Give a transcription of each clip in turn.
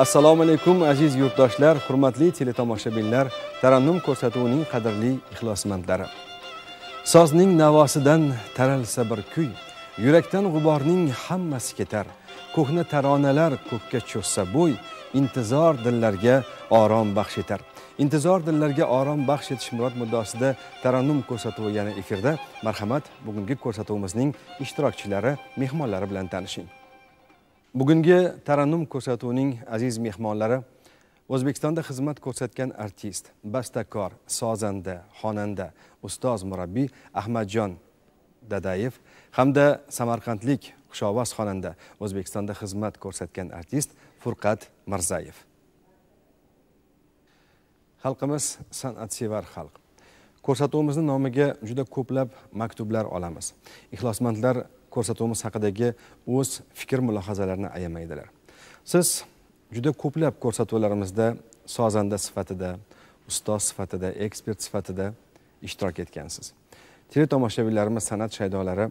assalomu alaykum aziz yurtdoshlar hurmatli teletomoshabinlar tarannum ko'rsatuvining qadrli ixlosmandlari. Sozning navosidan taralsa bir kuy yurakdan g'uborning hammasi ketar. Ko'hna taronalar ko'kka cho'zsa bo'y intizor dillarga orom baxsh etar. Intizor dillarga orom baxsh etish murod muddosida tarannum ko'rsatuvi yana efirda. Marhamat bugungi ko'rsatuvimizning ishtirokchilari mehmonlari bilan tanishing. Bugungi tarannum ko'rsatuvining aziz mehmonlari o'zbekistonda xizmat ko'rsatgan artist bastakor sozanda xonanda ustoz murabbiy ahmadjon dadayev hamda samarqandlik xushovoz xonanda o'zbekistonda xizmat ko'rsatgan artist furqat mirzayev. Xalqimiz san'atsevar xalq. Ko'rsatuvimizni nomiga juda ko'plab maktublar olamiz. Ixlosmandlar ko'rsatuvimiz haqidagi o'z fikr mulohazalarini ayamaydilar. Siz juda ko'plab ko'rsatuvlarimizda sozanda sifatida ustoz sifatida ekspert sifatida ishtirok etgansiz. Teletomoshabinlarimiz san'at shaydolari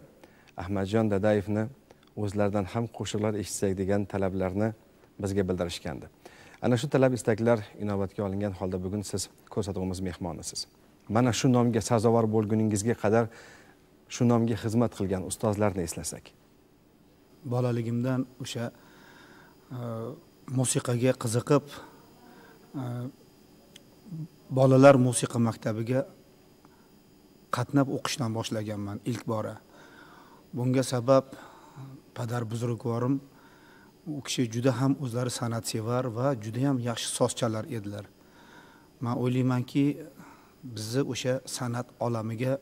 ahmadjon dadayevni o'zlaridan ham qo'shiqlar eshitsak degan talablarni bizga bildirishgandi. Ana shu talab istaklar inobatga olingan holda bugun siz ko'rsatuvimiz mehmonisiz. Mana shu nomga sazovor bo'lguningizga qadar shu nomga xizmat qilgan ustozlarni eslasak. Bolaligimdan o'sha e, musiqaga qiziqib e, bolalar musiqa maktabiga qatnab o'qishdan boshlaganman ilk bora. Bunga sabab padar buzrukvorim u kishi juda ham o'zlari san'atsevar va juda ham yaxshi sozchalar edilar. Man o'ylaymanki bizni o'sha san'at olamiga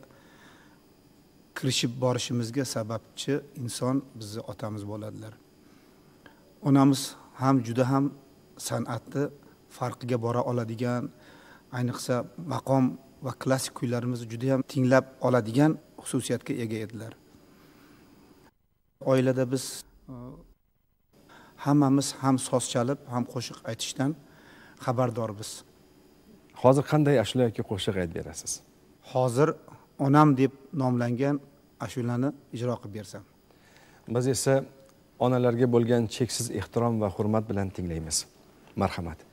kirishib borishimizga sababchi inson bizni otamiz bo'ladilar. Onamiz ham juda ham san'atni farqiga bora oladigan ayniqsa maqom va klassik kuylarimizni juda ham tinglab oladigan xususiyatga ega edilar. Oilada biz e, hammamiz ham soz chalib ham qo'shiq aytishdan xabardormiz hozir qanday ashula yoki qo'shiq aytib berasiz? Hozir onam deb nomlangan ashulani ijro qilib bersam. Biz esa onalarga bo'lgan cheksiz ehtirom va hurmat bilan tinglaymiz. Marhamat.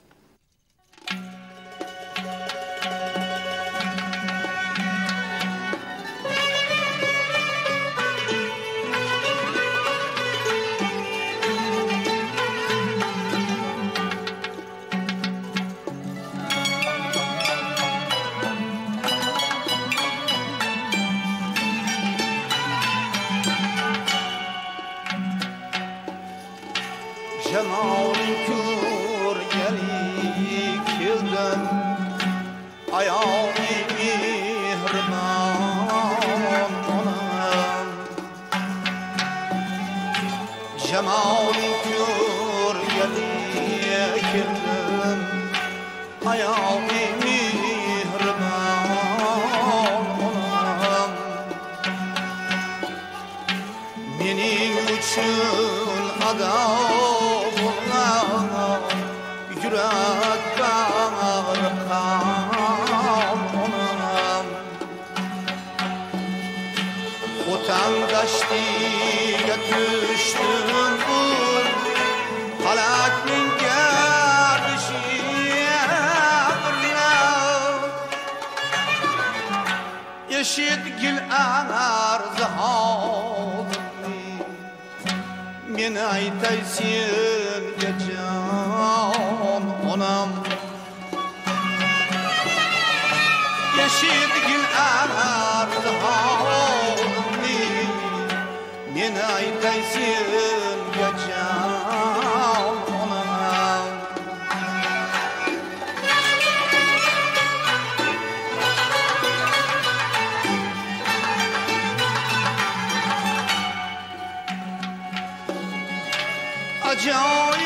漂亮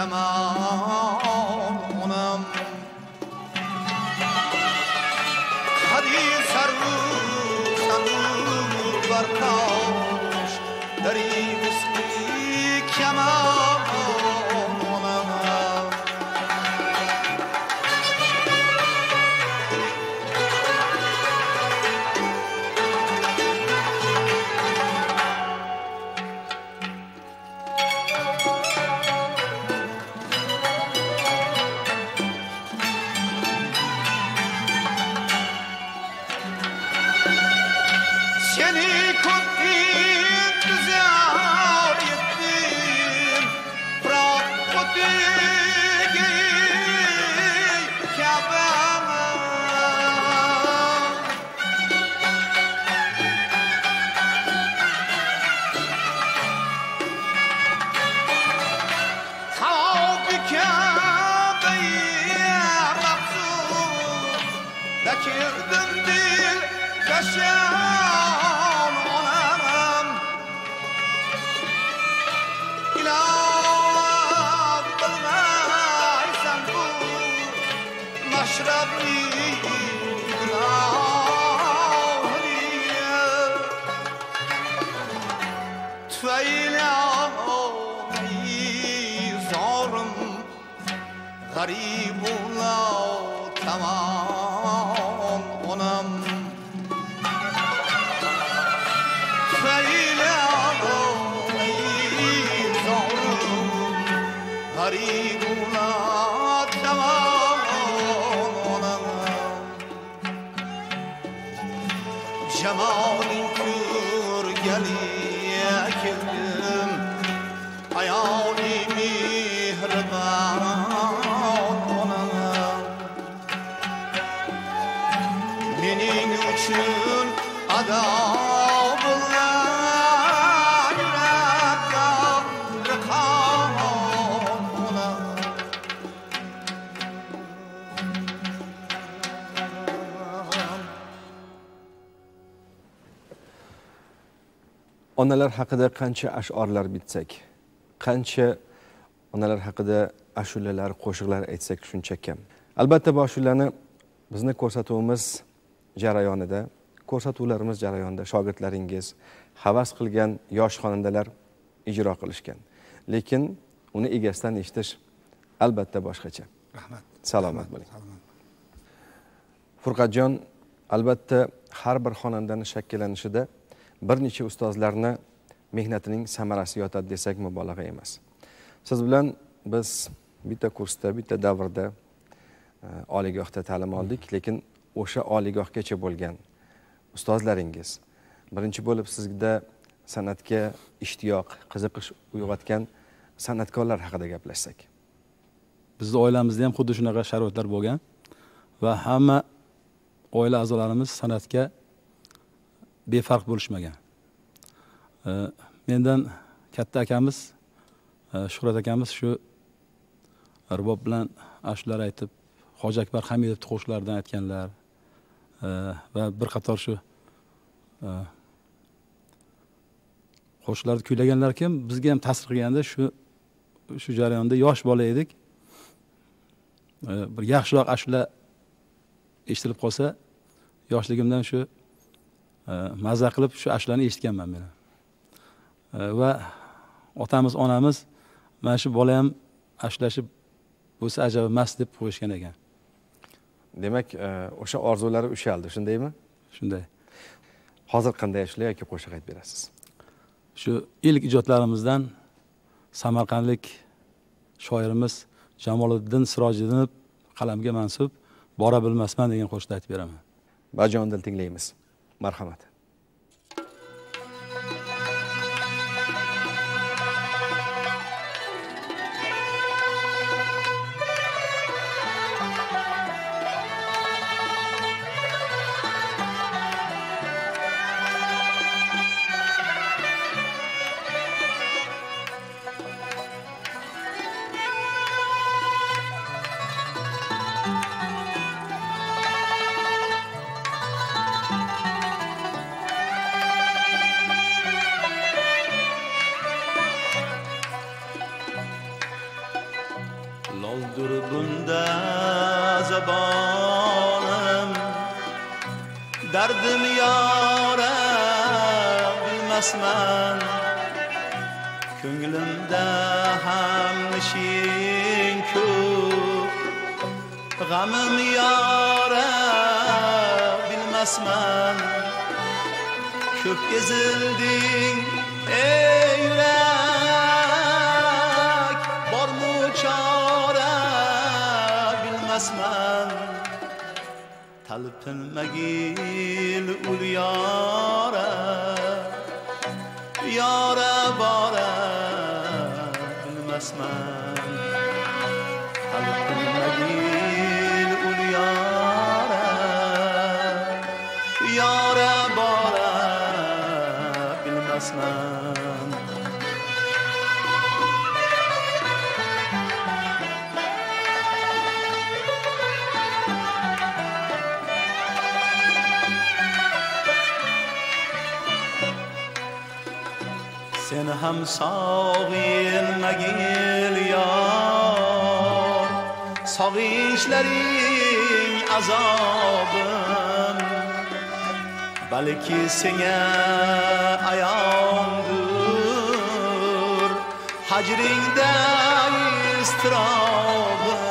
مثلی Onalar haqida qancha ashorlar bitsak qancha onalar haqida ashulalar qo'shiqlar aytsak shuncha kam. Albatta bu ashulani bizni ko'rsatuvimiz jarayonida ko'rsatuvlarimiz jarayonida shogirdlaringiz havas qilgan yosh xonandalar ijro qilishgan. Lekin uni egasidan eshitish albatta boshqacha. Rahmat. Salomat bo'ling. furqatjon albatta har bir xonandani shakllanishida bir necha ustozlarni mehnatining samarasi yotadi desak mubolag'a emas. Siz bilan biz bitta kursda bitta davrda e, oliygohda ta'lim oldik lekin o'sha oliygohgacha bo'lgan ustozlaringiz birinchi bo'lib sizda san'atga ishtiyoq qiziqish uyg'otgan san'atkorlar haqida gaplashsak. Bizni oilamizda ham xuddi shunaqa sharoitlar bo'lgan va hamma oila a'zolarimiz san'atga befarq bo'lishmagan. Mendan katta akamiz e, shuhrat akamiz shu rubob bilan ashulalar aytib hoji akbar hamidovni qo'shiqlaridan aytganlar e, va bir qator shu e, qo'shiqlarni kuylaganlar kim? Bizga ham ta'sir qilganda shu shu jarayonda yosh bola edik. Bir yaxshiroq ashula eshitilib qolsa yoshligimdan shu e, mazza qilib shu ashulani eshitganman men. E, va otamiz onamiz mana shu bola ham ashulashib bo'lsa ajab emas deb qo'yishgan ekan. Demak e, o'sha orzulari ushaldi shundaymi? Shunday. Hozir qanday ashula yoki qo'shiq aytib berasiz? Shu ilk ijodlarimizdan samarqandlik shoirimiz jamoliddin sirojiddinov qalamga mansub bora bilmasman degan qo'shiqni aytib beraman. Bajonidil tinglaymiz marhamat çare bilmesmen Talpinme gil ul yare Yare bare bilmesmen sen ham sog'inmagil yor sog'inchlaring azobim balki senga ayondir hajringda iztirobim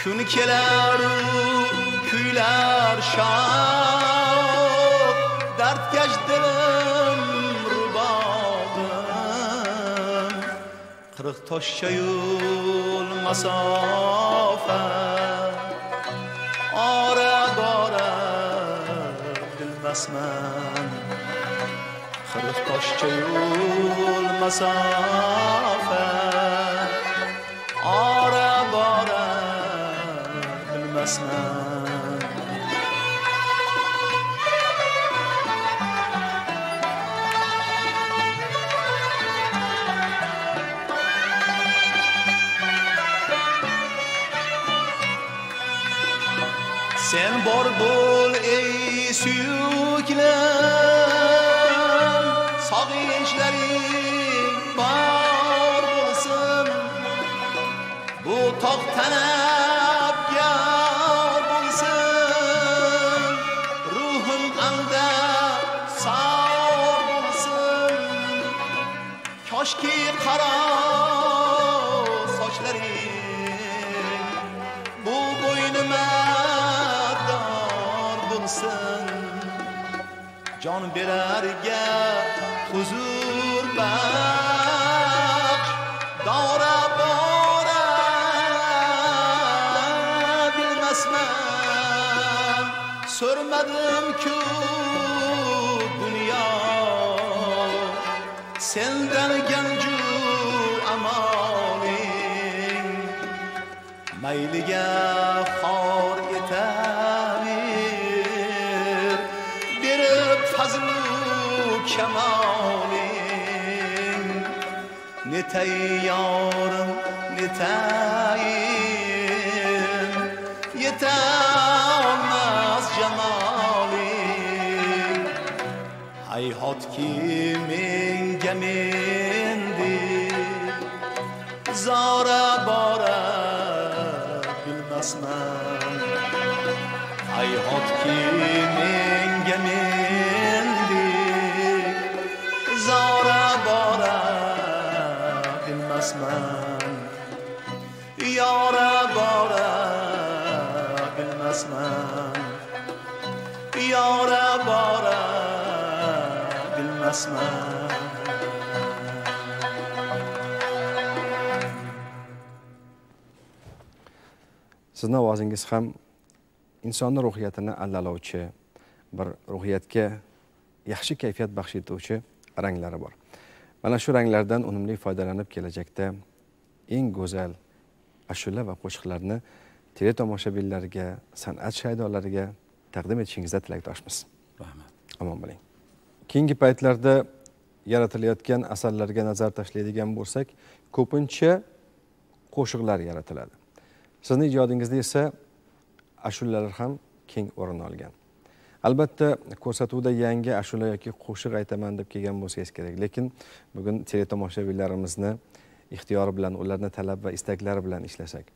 kun kelar kuylar shod dardkash dilim qirq toshcha yo'l masofa ora bora bilmasman qirq toshcha yo'l masofa ora bora bilmasman Küsükler Sağ işleri Bağırsın Bu tok tənə Görmedim ki dünya Senden gencu amanin. Meylige xar eterir Verip fazlu kemalin Netey yarın hayhotki menga mendek zora bora bilmasman hayhotki menga bilmasman sizni ovozingiz ham insonni ruhiyatini allalovchi bir ruhiyatga yaxshi kayfiyat baxsh etuvchi ranglari bor. Mana shu ranglardan unumli foydalanib kelajakda eng go'zal ashula va qo'shiqlarni teletomoshabinlarga san'at shaydolariga taqdim etishingizda tilakdoshmiz. Rahmat. Omon bo'ling keyingi paytlarda yaratilayotgan asarlarga nazar tashlaydigan bo'lsak ko'pincha qo'shiqlar yaratiladi. Sizni ijodingizda esa ashulalar ham keng o'rin olgan. Albatta ko'rsatuvda yangi ashula yoki qo'shiq aytaman deb kelgan bo'lsangiz kerak lekin bugun teletomoshabinlarimizni ixtiyori bilan ularni talab va istaklari bilan ishlasak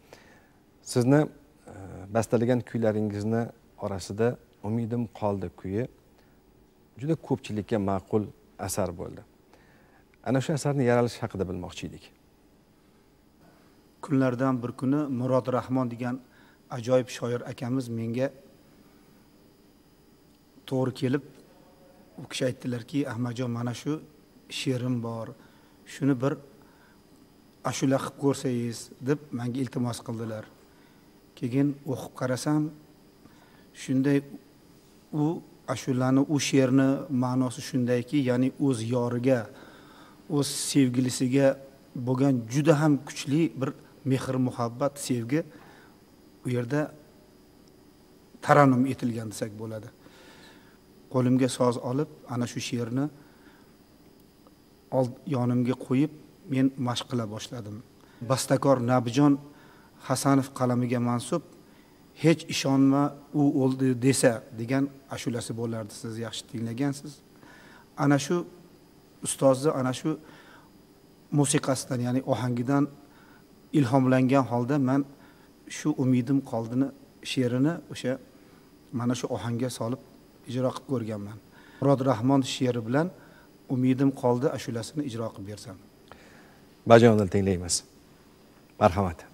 sizni e, bastalagan kuylaringizni orasida umidim qoldi kuyi juda ko'pchilikka ma'qul asar bo'ldi. Ana shu asarni yaralishi haqida bilmoqchi edik. Kunlardan bir kuni murod rahmon degan ajoyib shoir akamiz menga to'g'ri kelib u kishi aytdilarki ahmadjon mana shu she'rim bor. Shuni bir ashula qilib ko'rsangiz deb menga iltimos qildilar. Keyin o'qib qarasam shunday u ashulani u she'rni ma'nosi shundayki ya'ni o'z yoriga o'z sevgilisiga bo'lgan juda ham kuchli bir mehr muhabbat sevgi u yerda tarannum etilgan desak bo'ladi. Qo'limga soz olib ana shu she'rni yonimga qo'yib men mashq qila boshladim. Bastakor nabijon hasanov qalamiga mansub hech ishonma u o'ldi desa degan ashulasi bo'lardi siz yaxshi tinglagansiz ana shu ustozni ana shu musiqasidan ya'ni ohangidan ilhomlangan holda man shu umidim qoldini she'rini o'sha mana shu ohangga solib ijro qilib ko'rganman. Murod rahmon she'ri bilan umidim qoldi ashulasini ijro qilib bersam. Bajonidil tinglaymiz. Marhamat.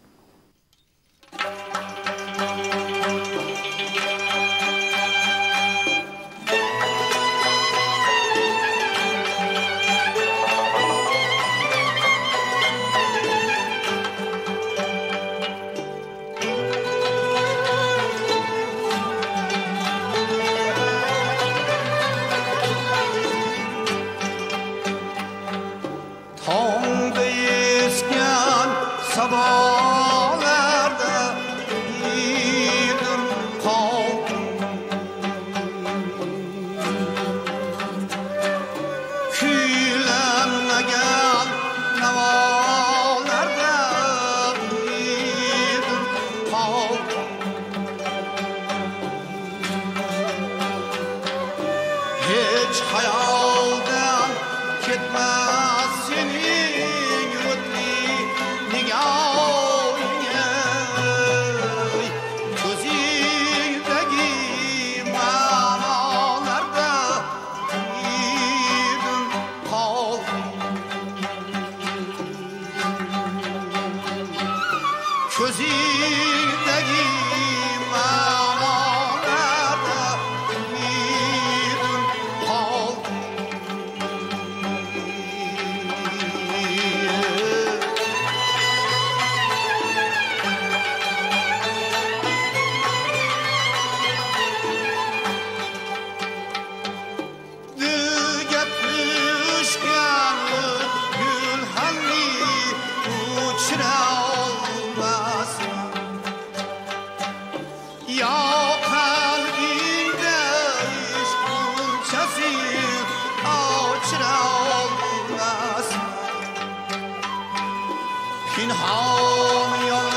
in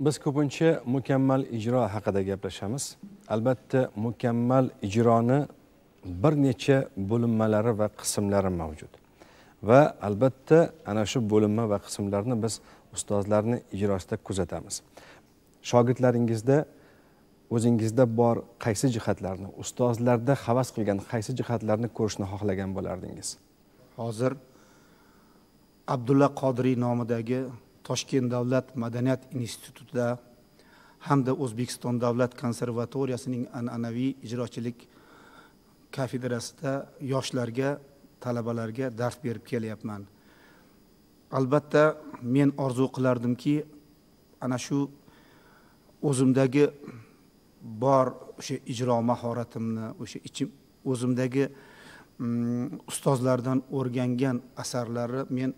biz ko'pincha mukammal ijro haqida gaplashamiz. Albatta mukammal ijroni bir necha bo'linmalari va qismlari mavjud. Va albatta ana shu bo'linma va qismlarni biz ustozlarni ijrosida kuzatamiz. Shogirdlaringizda o'zingizda bor qaysi jihatlarni ustozlarda havas qilgan qaysi jihatlarni ko'rishni xohlagan bo'lardingiz? Hozir abdulla qodiriy nomidagi toshkent davlat madaniyat institutida hamda o'zbekiston davlat konservatoriyasining an'anaviy ijrochilik kafedrasida yoshlarga talabalarga dars berib kelyapman. Albatta men orzu qilardimki ana shu o'zimdagi bor o'sha ijro mahoratimni o'sha ichim o'zimdagi mm, ustozlardan o'rgangan asarlari men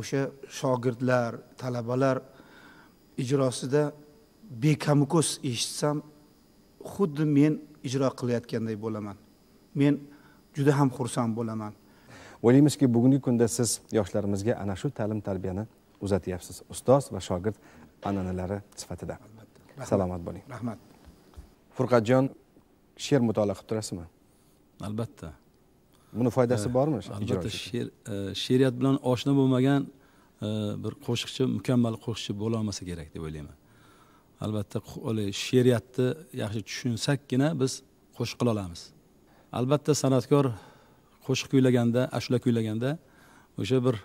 o'sha shogirdlar talabalar ijrosida bekamuko'z eshitsam xuddi men ijro qilayotganday bo'laman. Men juda ham xursand bo'laman. O'ylaymizki bugungi kunda siz yoshlarimizga ana shu ta'lim tarbiyani uzatyapsiz. Ustoz va shogird an'analari sifatida. Salomat bo'ling. Rahmat. Furqatjon she'r mutolaa qilib turasizmi? Albatta buni foydasi bormi albatta she'r e, she'riyat bilan oshna bo'lmagan e, bir qo'shiqchi mukammal qo'shiqchi bo'lolmasa kerak deb o'ylayman. Albatta she'riyatni yaxshi tushunsakkina biz qo'shiq qila olamiz. Albatta san'atkor qo'shiq kuylaganda ashula kuylaganda o'sha bir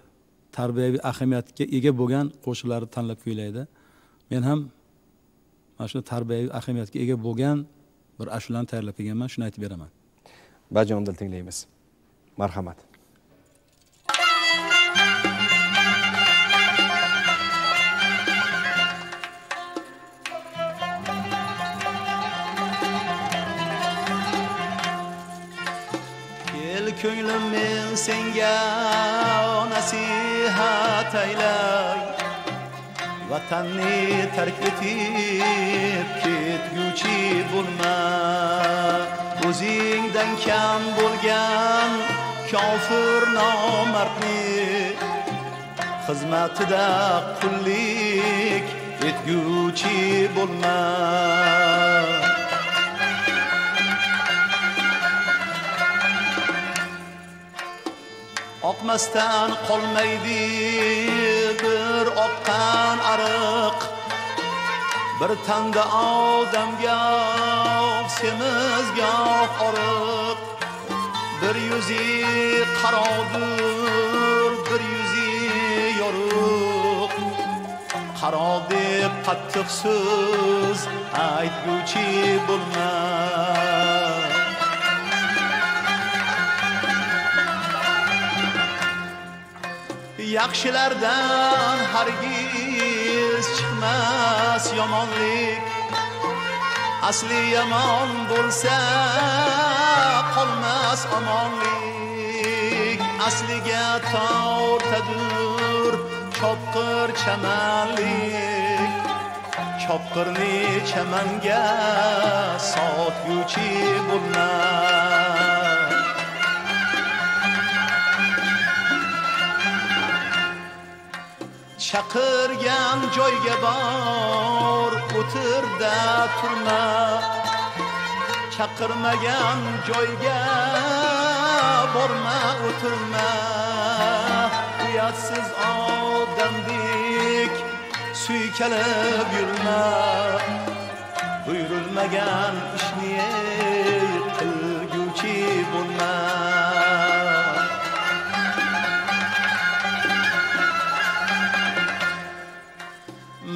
tarbiyaviy ahamiyatga ega bo'lgan qo'shiqlarni tanlab kuylaydi. Men ham mana shuni tarbiyaviy ahamiyatga ega bo'lgan bir ashulani tayyorlab kelganman shuni aytib beraman. Bajonidil tinglaymiz marhamat. Kel ko'nglim men senga nasihat aylay. Vatanni tark etib ketguvchi bo'lma O'zingdan kam bo'lgan kofir nomardni xizmatida qullik etguvchi bo'lma oqmasdan qolmaydi bir oqqan ariq. Bir tanda odamga semiz goh oriq bir yuzi qarodir bir yuzi yorug' qaro deb qattiq so'z aytguvchi bo'lma yaxshilardan hargiz chiqmas yomonlik asli yomon bo'lsa qolmas omonlik. Asliga tortadur chopqir chamanlik. Chopqirni chamanga sotguvchi bo'lmas. Chaqirgan joyga bor o'tirda turma chaqirmagan joyga borma o'tirma uyatsiz odamdek suykalib yurma buyurilmagan ishni qilguvchi bo'lma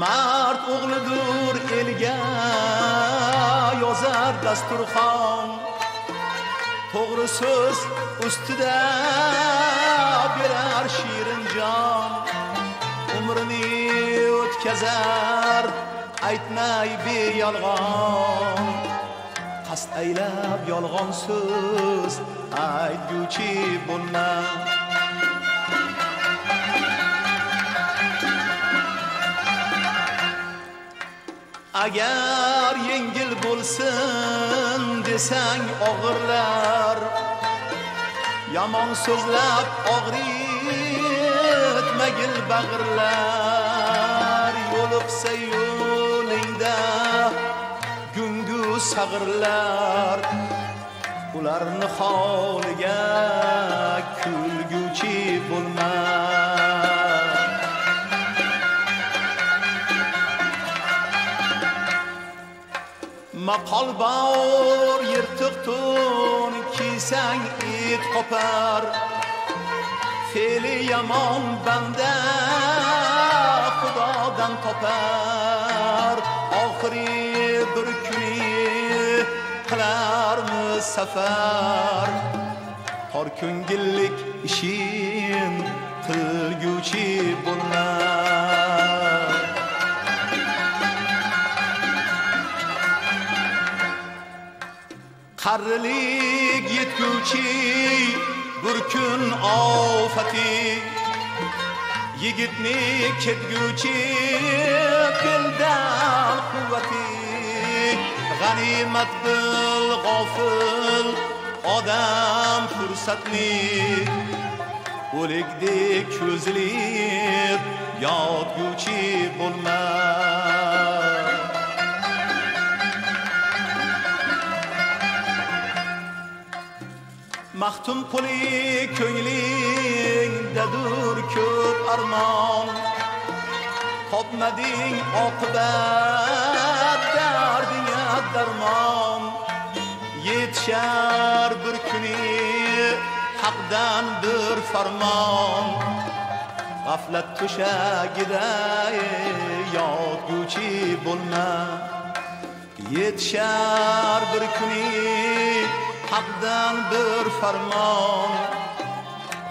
mard o'g'lidur elga yozar dasturxon. To'g'ri so'z ustida berar shirin jon. Umrini o'tkazar aytmay beyolg'on. Qasd aylab yolg'on so'z aytguvchi bo'lma. Agar yengil bo'lsin desang og'irlar. Yomon so'zlab og'ritmagil bag'irlar. Yo'liqsa yo'lingda gungu sag'irlar. Ularni holiga kulguchi bo'lmas maqol bor yirtiq to'n kiysang it qopar fe'li yomon banda xudodan topar. Oxiri bir kuni qilarmiz safar tor ko'ngillik ishin qilguvchi bo'lma qarilik yetguvchi bir kun ofati. Yigitni ketguvchi beldan quvvati. G'animat bil g'ofil odam fursatni o'likdek ko'zlib yotguvchi bo'lmas. Maxtum quli ko'nglingdadur ko'p armon topmading oqibat dardingga darmon yetishar bir kuni haqdan bir farmon g'aflat to'shagida yotguvchi bo'lma yetishar bir kuni haqdan bir farmon.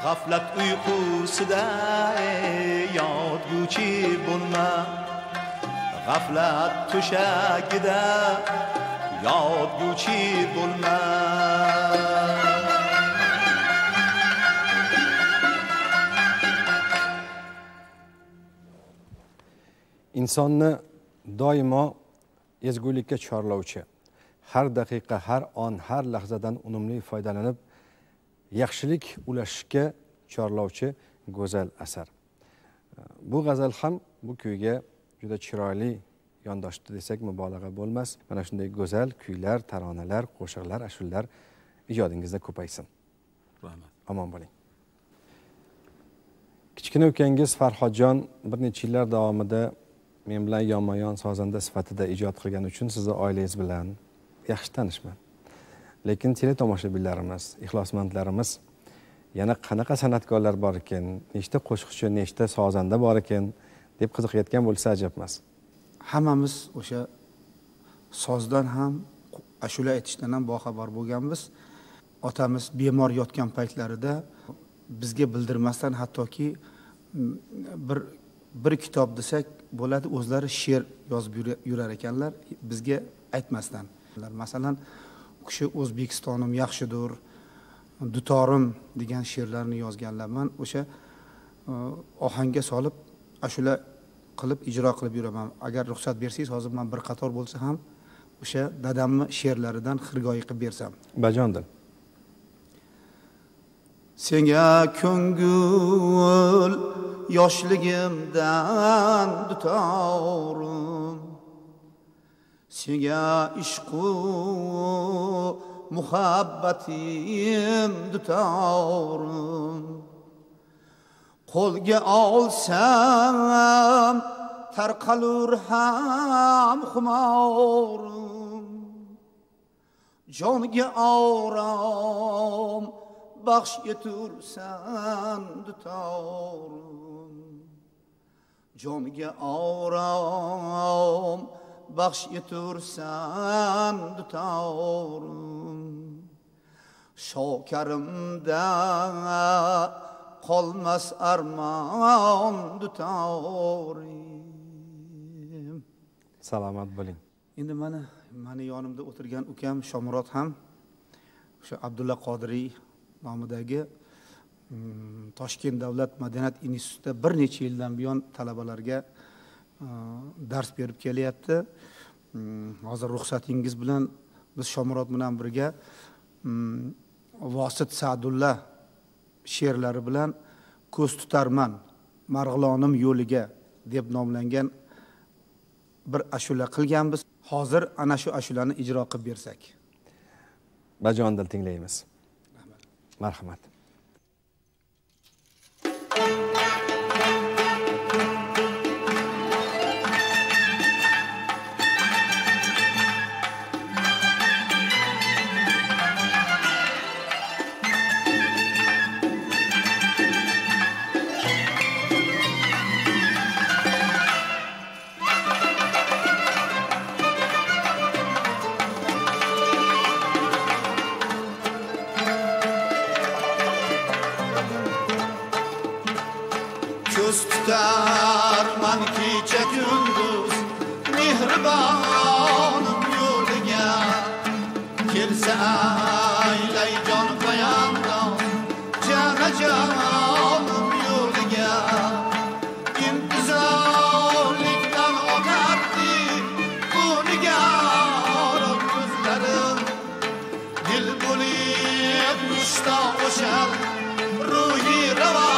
G'aflat uyqusida yotguchi bo'lma. G'aflat to'shagida yotguchi bo'lma. Insonni doimo ezgulikka chorlovchi. Har daqiqa har on har lahzadan unumli foydalanib yaxshilik ulashishga chorlovchi go'zal asar. Bu g'azal ham bu kuyga juda chiroyli yondoshdi desak mubolag'a bo'lmas. Mana shunday go'zal kuylar taronalar qo'shiqlar ashulalar ijodingizda ko'paysin. Rahmat. Omon bo'ling. Kichkina ukangiz farhodjon bir necha yillar davomida men bilan yonma yon sozanda sifatida ijod qilgani uchun sizni oilangiz bilan yaxshi tanishman. Lekin teletomoshabinlarimiz ixlosmandlarimiz yana qanaqa san'atkorlar bor ekan nechta qo'shiqchi nechta sozanda bor ekan deb qiziqayotgan bo'lsa ajab emas hammamiz o'sha sozdan ham ashula aytishdan ham boxabar bo'lganmiz. Otamiz bemor yotgan paytlarida bizga bildirmasdan hattoki mm, bir bir kitob desak bo'ladi o'zlari she'r yozib yurar ekanlar bizga aytmasdan. Masalan u kishi o'zbekistonim yaxshidir dutorim degan she'rlarni yozganlarman o'sha e, ohangga solib ashula qilib ijro qilib yuraman. Agar ruxsat bersangiz hozir man bir qator bo'lsa ham o'sha dadamni she'rlaridan xirgoyi qilib bersam. Bajondir. Senga ko'ngil yoshligimdan dutorim senga ishqu muhabbatim dutorim qo'lga olsam tarqalur ham xumorim jonga orom baxsh etursan dutorim jonga orom baxsh etursan dutorim shokarimda qolmas armon dutorim salomat bo'ling. Endi mana mani yonimda o'tirgan ukam shomurod ham o'sha abdulla qodiriy nomidagi mm, toshkent davlat madaniyat institutida bir necha yildan buyon talabalarga dars berib kelyapti. Mm, hozir ruxsatingiz bilan biz shomurod bilan birga mm, vosit sadulla she'rlari bilan ko'z tutarman marg'ilonim yo'liga deb nomlangan bir ashula qilganmiz. Hozir ana shu ashulani ijro qilib bersak. Bajondir tinglaymiz. Marhamat کشتا خوشم روحی روان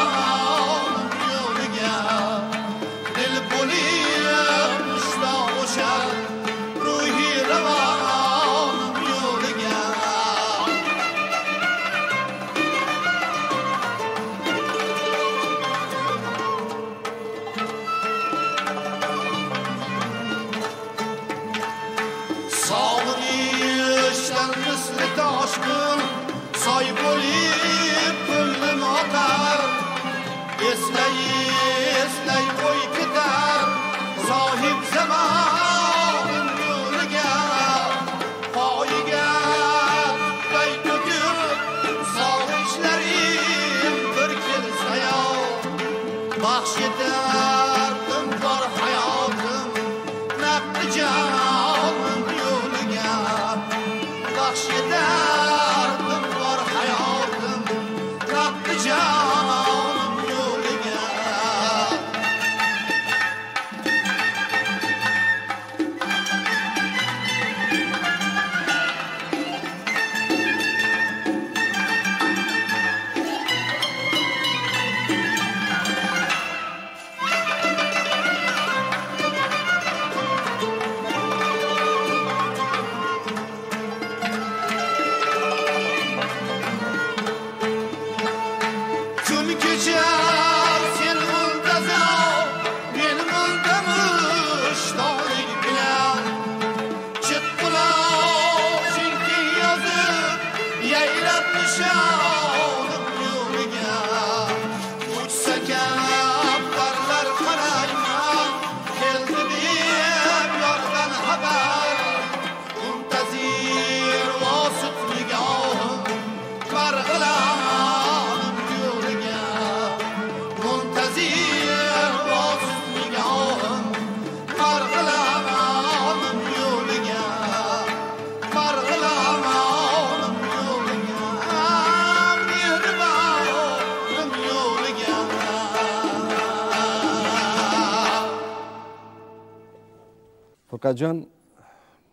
furqatjon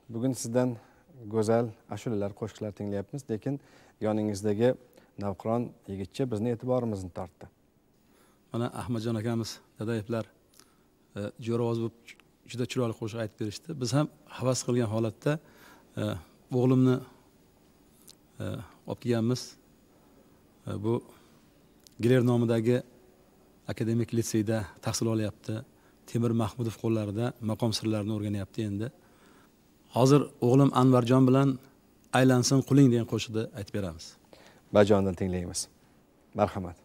bugun sizdan go'zal ashulalar qo'shiqlar tinglayapmiz lekin yoningizdagi navqiron yigitcha bizni e'tiborimizni tortdi. Mana ahmadjon akamiz dadayevlar e, jo'rovoz bo'lib juda chiroyli qo'shiq aytib berishdi. Biz ham havas qilgan holatda e, o'g'limni e, olib kelganmiz. Bu gler nomidagi akademik litseyda tahsil olyapti. Temir mahmudov qo'llarida maqom sirlarini o'rganyapti endi. Hozir o'g'lim anvarjon bilan aylansin quling degan qo'shiqni aytib beramiz. Bajondan tinglaymiz marhamat.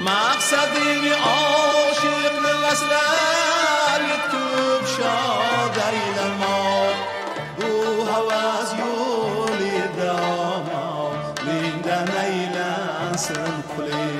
مقصدی عاشق للأسرار يكتب شاعر ما. بو هواز يولي داما من دنيل أنسن قليل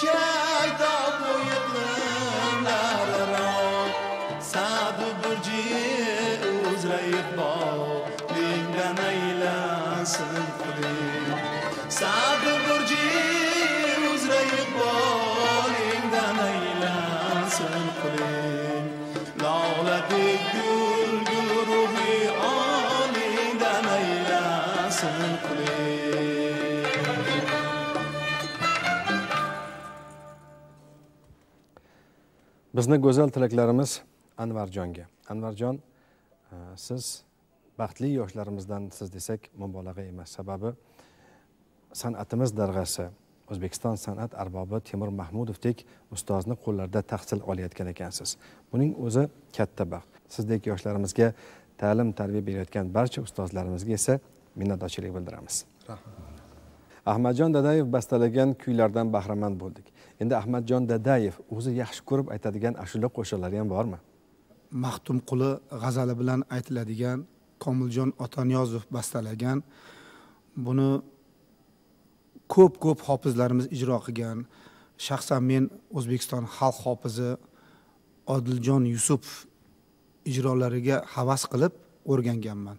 Shaitan bizni go'zal tilaklarimiz anvarjonga. Anvarjon e, siz baxtli yoshlarimizdan siz desak mubolag'a emas. Sababi san'atimiz darg'asi. O'zbekiston san'at arbobi temur mahmudovdek ustozni qo'llarida tahsil olayotgan ekansiz. Buning o'zi katta baxt. Sizdek yoshlarimizga ta'lim tarbiya berayotgan barcha ustozlarimizga esa minnatdorchilik bildiramiz. Ahmadjon dadayev bastalagan kuylardan bahramand bo'ldik endi ahmadjon dadayev o'zi yaxshi ko'rib aytadigan ashula qo'shiqlari ham bormi? Maxtumquli g'azali bilan aytiladigan komiljon otaniyozov bastalagan buni ko'p ko'p hofizlarimiz ijro qilgan. Shaxsan men o'zbekiston xalq hofizi odiljon yusupov ijrolariga havas qilib o'rganganman.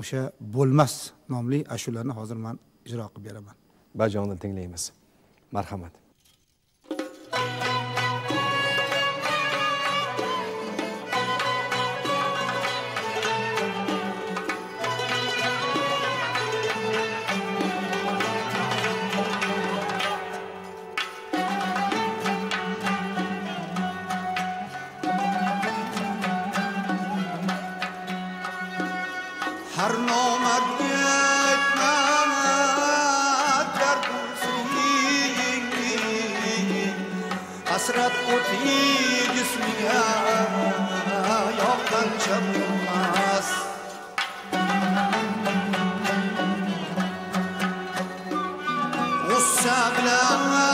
O'sha bo'lmas nomli ashulani hozir man ijro qilib beraman. Bajonni tinglaymiz. Marhamat Thank you. sabla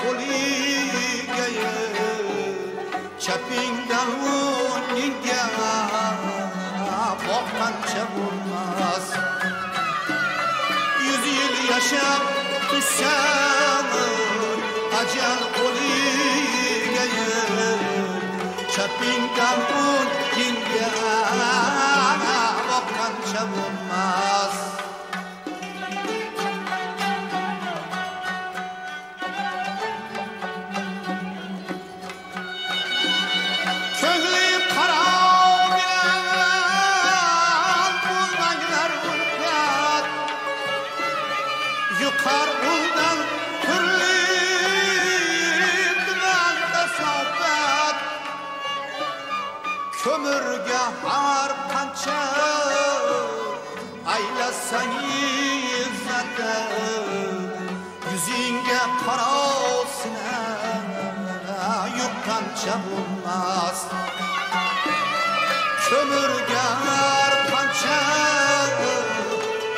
qo'ligaya chapingdan o'ngingga boqqancha bo'lmas yuz yil yashab tushsam ajal qo'ligaya chapingdan o'ngingga boqqancha bo'lmas pençe bulmaz Kömürger pençe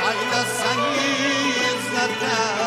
Ayla sen izlerden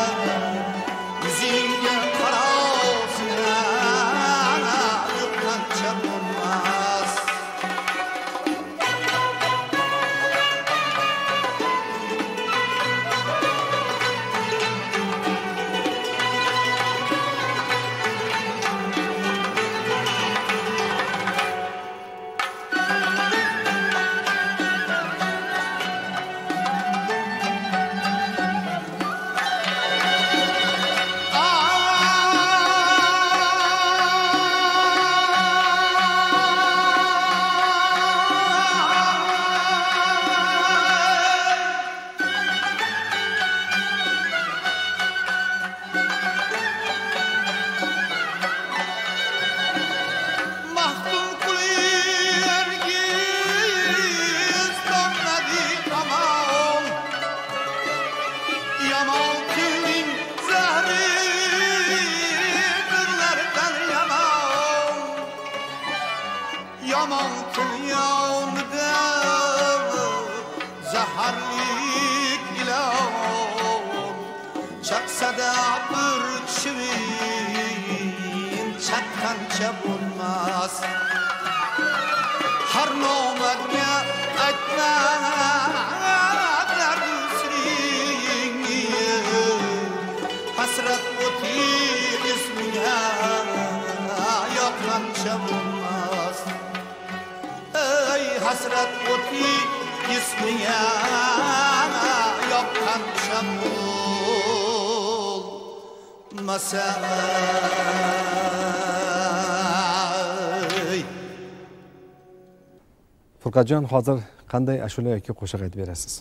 orqajon hozir qanday ashula yoki qo'shiq aytib berasiz?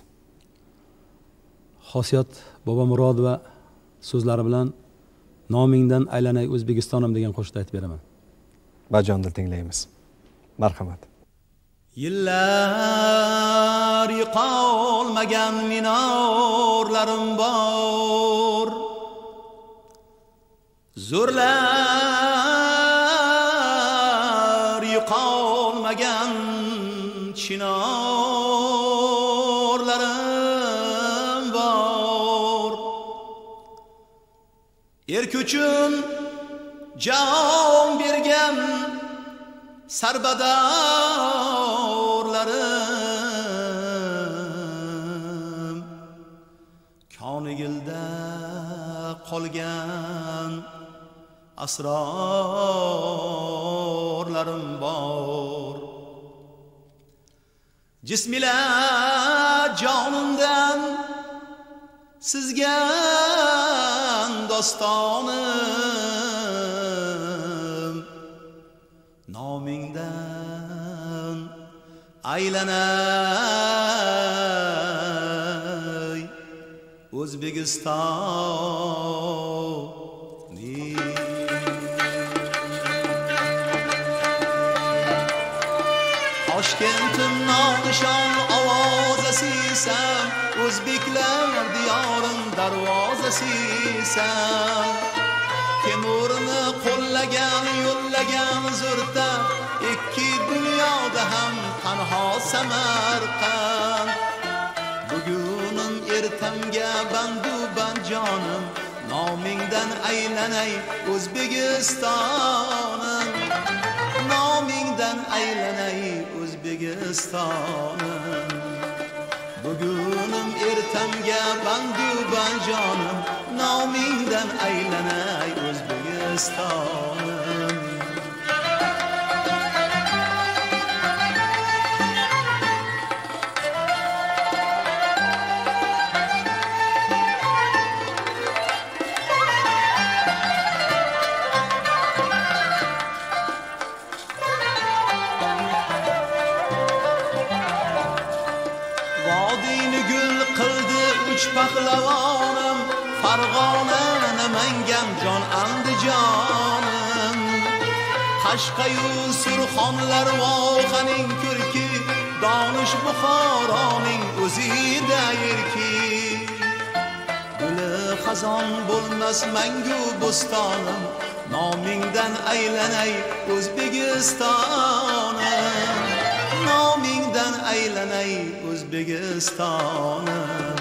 Xosiyat va so'zlari bilan nomingdan aylanay o'zbekistonim degan qo'shiqni aytib beraman. Bajondil tinglaymiz. Marhamat. Yillar yiqolmagan minorlarim bor. Zo'rlar yiqolmagan chinorlarim bor. Erk uchun jon bergan sarbadorlarim. Konigilda qolgan asrorlarim bor. Jismila jonimdan sizga dostonim. Nomingdan aylanay o'zbekiston nonishon ovozasisan o'zbeklar diyorim darvozasisan temurni qo'llagan yo'llagan zo'rta ikki dunyoda ham tanho samarqand. Bugunim ertamga bandu banjonim nomingdan aylanay o'zbekistonim nomingdan aylanay o'zbekistonim bugunim ertamga bandu banjonim nomingdan aylanay o'zbekistonim vodiyni qashqayu surxonlar vohaning ko'rki donish buxoroning o'zida erki guli xazon bo'lmas mangu bo'stonim nomingdan aylanay o'zbekistonim nomingdan aylanay o'zbekistonim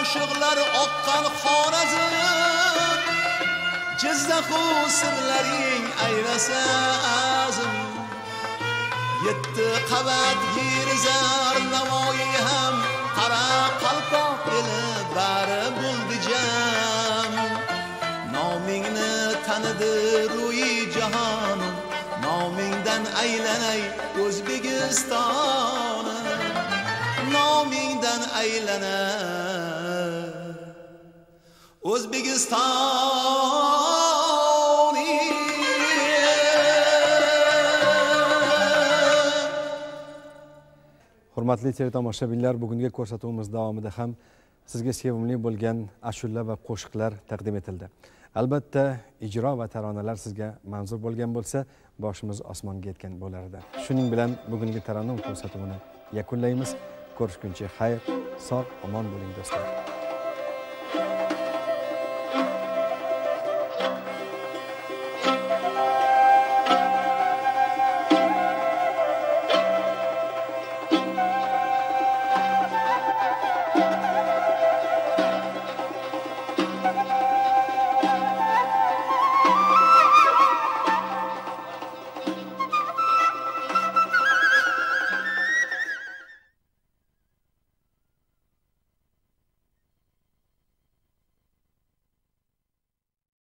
qo'shiqlar oqqan xorazm. Jizzaxu sirlaring aylasa azm yetti qavat yerizar navoiy ham qara qalpoq eli bari bo'ldi jam. Nomingni tanidi ruyi jahon. Nomingdan aylanay o'zbekistonim bilan aylanar. O'zbekiston hurmatli teletomoshabinlar bugungi ko'rsatuvimiz davomida ham sizga sevimli bo'lgan ashula va qo'shiqlar taqdim etildi. Albatta ijro va taronalar sizga manzur bo'lgan bo'lsa boshimiz osmonga yetgan bo'lar edi shuning bilan bugungi tarannum ko'rsatuvini yakunlaymiz. ko'rishguncha xayr sog' omon bo'ling do'stlar.